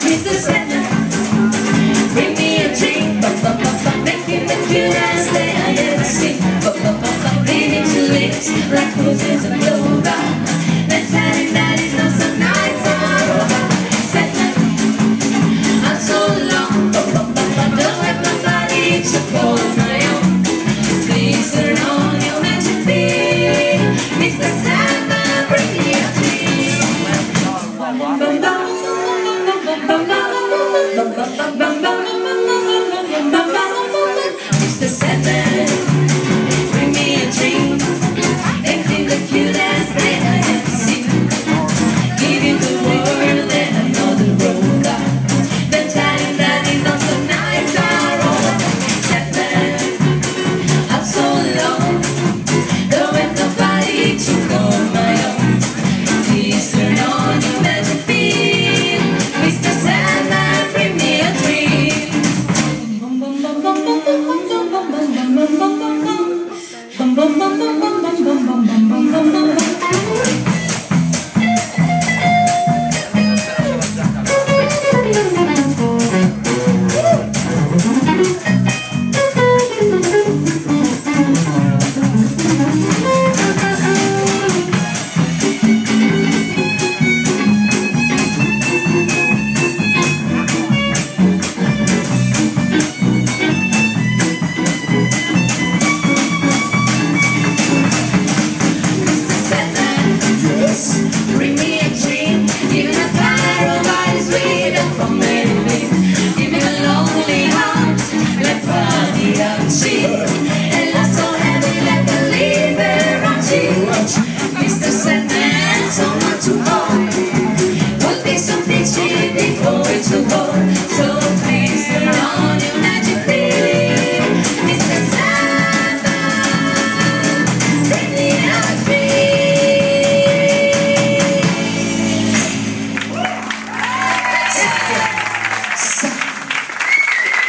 Mr. Sandman, bring me a drink, make me lips roses and don't let my body na na na na to war, so please turn on your